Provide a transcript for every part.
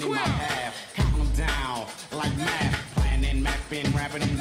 Square. in my path. Count them down like math. Planning, mapping, rapping them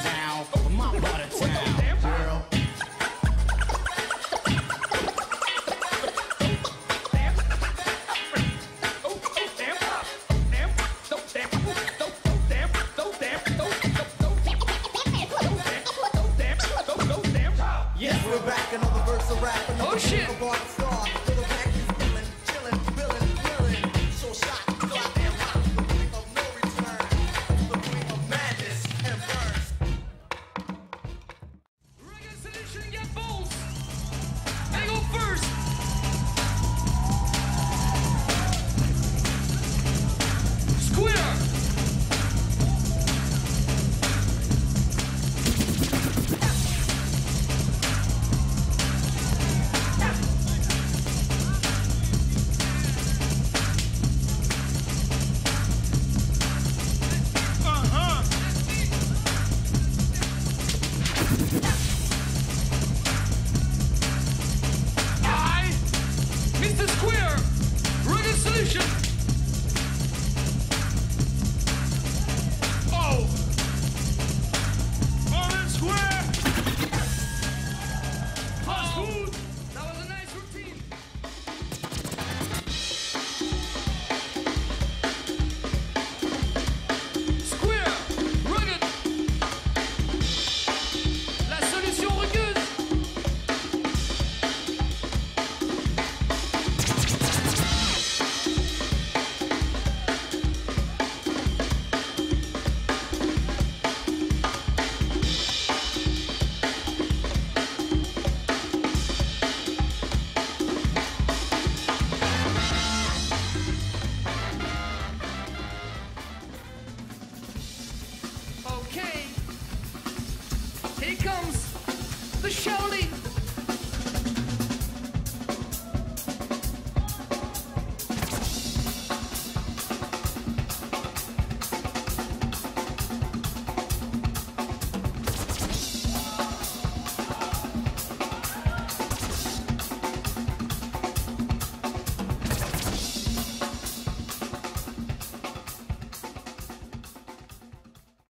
the show.